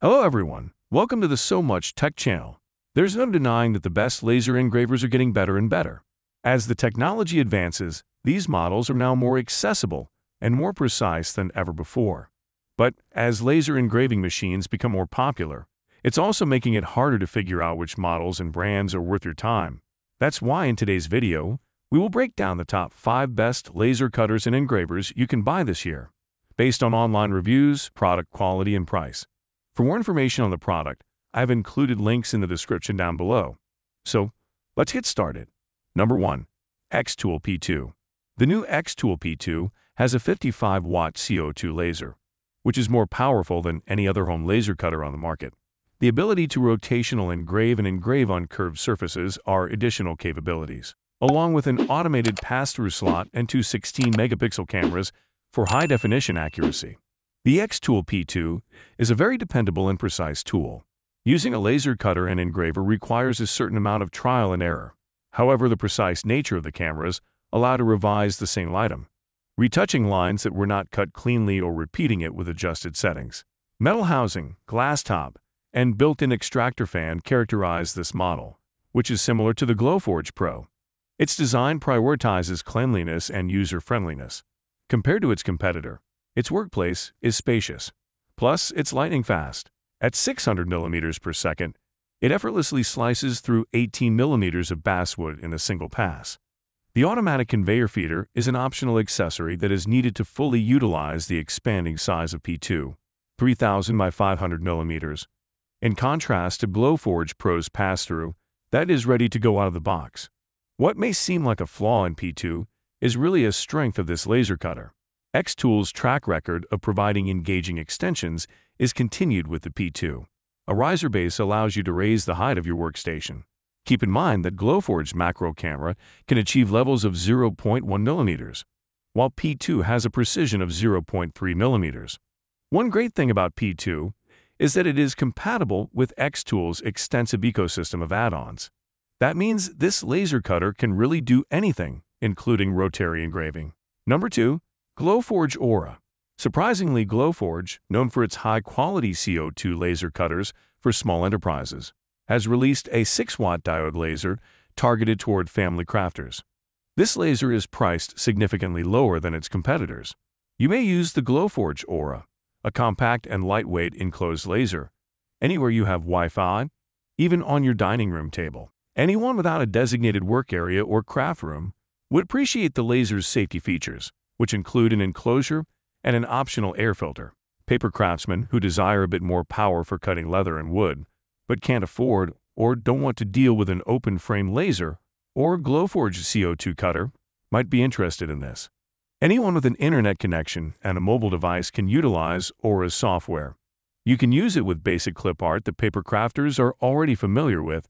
Hello everyone, welcome to the So Much Tech channel. There's no denying that the best laser engravers are getting better and better. As the technology advances, these models are now more accessible and more precise than ever before. But as laser engraving machines become more popular, it's also making it harder to figure out which models and brands are worth your time. That's why in today's video, we will break down the top 5 best laser cutters and engravers you can buy this year, based on online reviews, product quality, and price. For more information on the product, I have included links in the description down below. So, let's get started. Number 1. Xtool P2 The new Xtool P2 has a 55-watt CO2 laser, which is more powerful than any other home laser cutter on the market. The ability to rotational engrave and engrave on curved surfaces are additional capabilities along with an automated pass-through slot and two 16-megapixel cameras for high-definition accuracy. The Xtool P2 is a very dependable and precise tool. Using a laser cutter and engraver requires a certain amount of trial and error. However, the precise nature of the cameras allow to revise the same item, retouching lines that were not cut cleanly or repeating it with adjusted settings. Metal housing, glass top, and built-in extractor fan characterize this model, which is similar to the Glowforge Pro. Its design prioritizes cleanliness and user-friendliness. Compared to its competitor, its workplace is spacious. Plus, it's lightning fast. At 600 millimeters per second, it effortlessly slices through 18 millimeters of basswood in a single pass. The automatic conveyor feeder is an optional accessory that is needed to fully utilize the expanding size of P2, 3000 by 500 millimeters, in contrast to Glowforge Pro's pass-through that is ready to go out of the box. What may seem like a flaw in P2 is really a strength of this laser cutter. Xtool's track record of providing engaging extensions is continued with the P2. A riser base allows you to raise the height of your workstation. Keep in mind that Glowforge macro camera can achieve levels of 0.1 millimeters, while P2 has a precision of 0.3 millimeters. One great thing about P2 is that it is compatible with Xtool's extensive ecosystem of add-ons. That means this laser cutter can really do anything, including rotary engraving. Number 2. Glowforge Aura Surprisingly, Glowforge, known for its high-quality CO2 laser cutters for small enterprises, has released a 6-watt diode laser targeted toward family crafters. This laser is priced significantly lower than its competitors. You may use the Glowforge Aura, a compact and lightweight enclosed laser, anywhere you have Wi-Fi, even on your dining room table. Anyone without a designated work area or craft room would appreciate the laser's safety features, which include an enclosure and an optional air filter. Paper craftsmen who desire a bit more power for cutting leather and wood, but can't afford or don't want to deal with an open-frame laser or Glowforge CO2 cutter might be interested in this. Anyone with an internet connection and a mobile device can utilize Aura's software. You can use it with basic clip art that paper crafters are already familiar with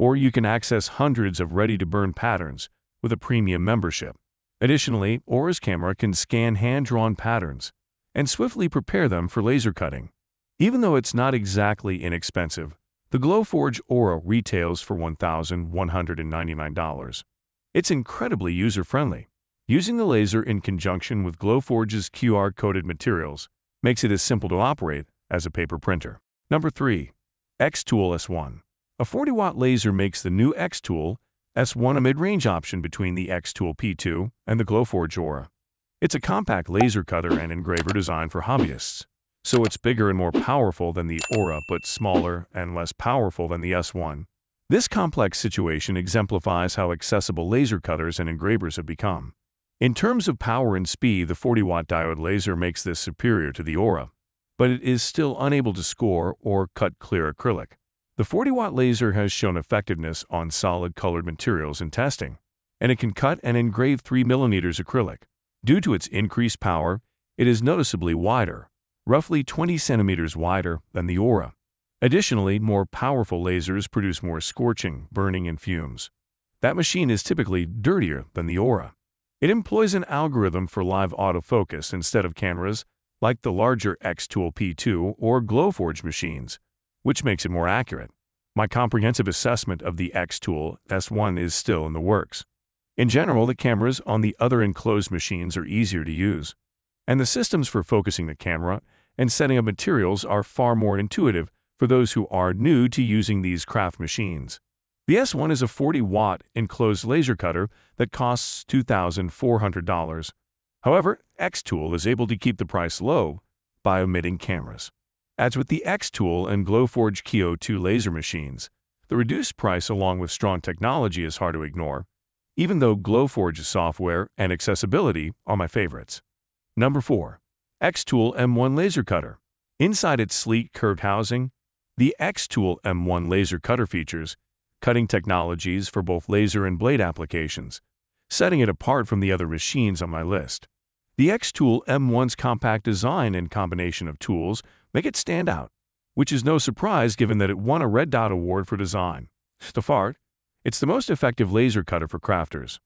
or you can access hundreds of ready-to-burn patterns with a premium membership. Additionally, Aura's camera can scan hand-drawn patterns and swiftly prepare them for laser cutting. Even though it's not exactly inexpensive, the Glowforge Aura retails for $1,199. It's incredibly user-friendly. Using the laser in conjunction with Glowforge's QR-coded materials makes it as simple to operate as a paper printer. Number 3. Xtool S1 a 40-watt laser makes the new Xtool S1 a mid-range option between the Xtool P2 and the Glowforge Aura. It's a compact laser cutter and engraver designed for hobbyists, so it's bigger and more powerful than the Aura but smaller and less powerful than the S1. This complex situation exemplifies how accessible laser cutters and engravers have become. In terms of power and speed, the 40-watt diode laser makes this superior to the Aura, but it is still unable to score or cut clear acrylic. The 40-watt laser has shown effectiveness on solid colored materials in testing, and it can cut and engrave 3 mm acrylic. Due to its increased power, it is noticeably wider, roughly 20 centimeters wider than the Aura. Additionally, more powerful lasers produce more scorching, burning, and fumes. That machine is typically dirtier than the Aura. It employs an algorithm for live autofocus instead of cameras, like the larger Xtool P2 or Glowforge machines, which makes it more accurate. My comprehensive assessment of the Xtool S1 is still in the works. In general, the cameras on the other enclosed machines are easier to use, and the systems for focusing the camera and setting up materials are far more intuitive for those who are new to using these craft machines. The S1 is a 40-watt enclosed laser cutter that costs $2,400. However, Xtool is able to keep the price low by omitting cameras. As with the Xtool and Glowforge Keo 2 laser machines, the reduced price along with strong technology is hard to ignore, even though Glowforge's software and accessibility are my favorites. Number 4. Xtool M1 Laser Cutter. Inside its sleek curved housing, the Xtool M1 laser cutter features cutting technologies for both laser and blade applications, setting it apart from the other machines on my list. The Xtool M1's compact design and combination of tools make it stand out, which is no surprise given that it won a Red Dot Award for design. Stafart, it's the most effective laser cutter for crafters.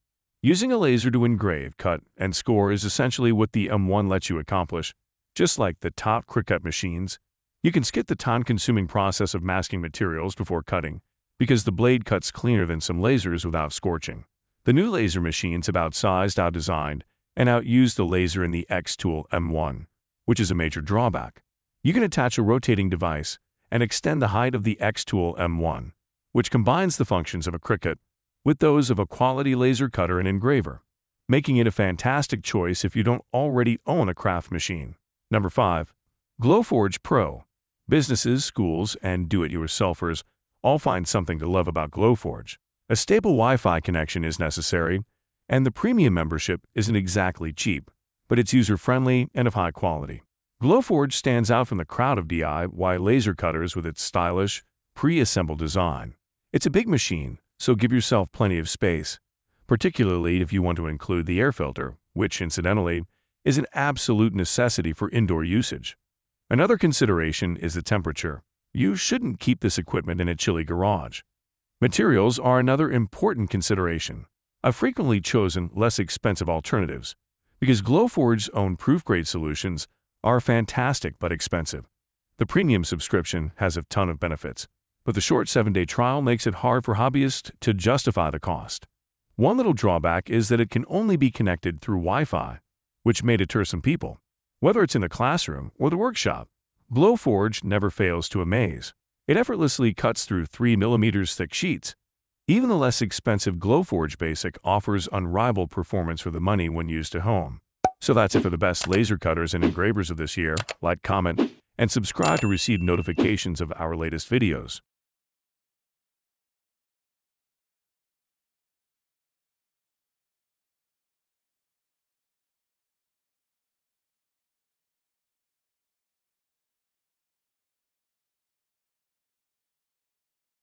Using a laser to engrave, cut, and score is essentially what the M1 lets you accomplish. Just like the top Cricut machines, you can skip the time-consuming process of masking materials before cutting because the blade cuts cleaner than some lasers without scorching. The new laser machines have outsized, outdesigned, and outused the laser in the Xtool M1, which is a major drawback. You can attach a rotating device and extend the height of the Xtool M1, which combines the functions of a Cricut with those of a quality laser cutter and engraver, making it a fantastic choice if you don't already own a craft machine. Number 5. Glowforge Pro. Businesses, schools, and do-it-yourselfers all find something to love about Glowforge. A stable Wi-Fi connection is necessary, and the premium membership isn't exactly cheap, but it's user-friendly and of high quality. Glowforge stands out from the crowd of DIY laser cutters with its stylish, pre-assembled design. It's a big machine, so give yourself plenty of space, particularly if you want to include the air filter, which, incidentally, is an absolute necessity for indoor usage. Another consideration is the temperature. You shouldn't keep this equipment in a chilly garage. Materials are another important consideration. I've frequently chosen less expensive alternatives because Glowforge's own proof-grade solutions are fantastic but expensive. The premium subscription has a ton of benefits, but the short 7-day trial makes it hard for hobbyists to justify the cost. One little drawback is that it can only be connected through Wi-Fi, which may deter some people. Whether it's in the classroom or the workshop, Glowforge never fails to amaze. It effortlessly cuts through 3 millimeters thick sheets. Even the less expensive Glowforge Basic offers unrivaled performance for the money when used at home. So that's it for the best laser cutters and engravers of this year. Like, comment, and subscribe to receive notifications of our latest videos.